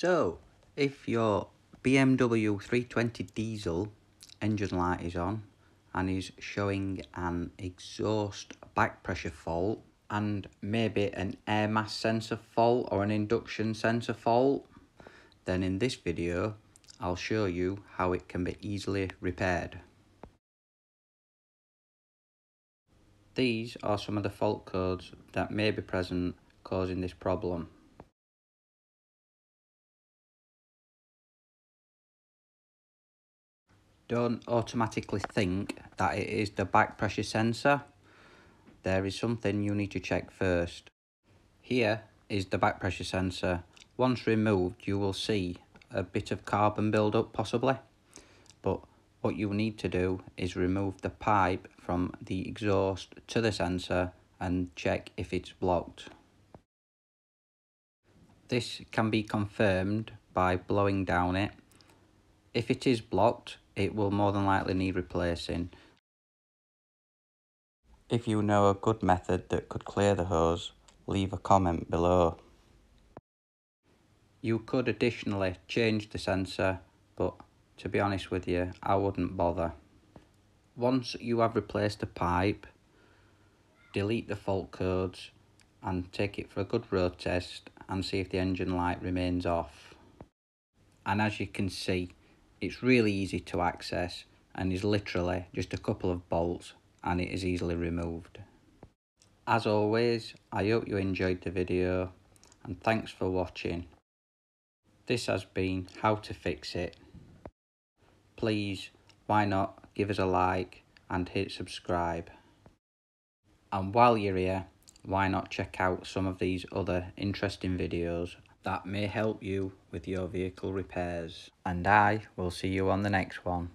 So, if your BMW 320 diesel engine light is on and is showing an exhaust back pressure fault and maybe an air mass sensor fault or an induction sensor fault, then in this video I'll show you how it can be easily repaired. These are some of the fault codes that may be present causing this problem. Don't automatically think that it is the back pressure sensor. There is something you need to check first. Here is the back pressure sensor. Once removed you will see a bit of carbon build-up possibly. But what you need to do is remove the pipe from the exhaust to the sensor and check if it's blocked. This can be confirmed by blowing down it. If it is blocked, it will more than likely need replacing. If you know a good method that could clear the hose, leave a comment below. You could additionally change the sensor, but to be honest with you, I wouldn't bother. Once you have replaced the pipe, delete the fault codes and take it for a good road test and see if the engine light remains off. And as you can see, it's really easy to access and is literally just a couple of bolts and it is easily removed. As always, I hope you enjoyed the video and thanks for watching. This has been how to fix it please, why not give us a like and hit subscribe. And while you're here, why not check out some of these other interesting videos that may help you with your vehicle repairs. And I will see you on the next one.